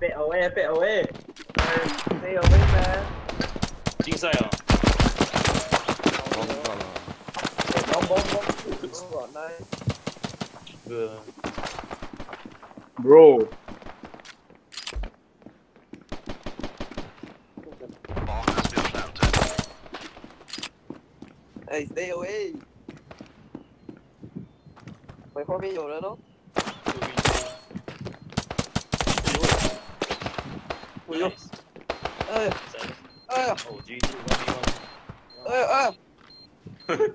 POE, POE. POE mà. Chính xác à? Bom Bro. Hey, stay away. Mày không biết rồi đó đúng. Nice. Uh, uh, oh, G2, 1v1. Oh.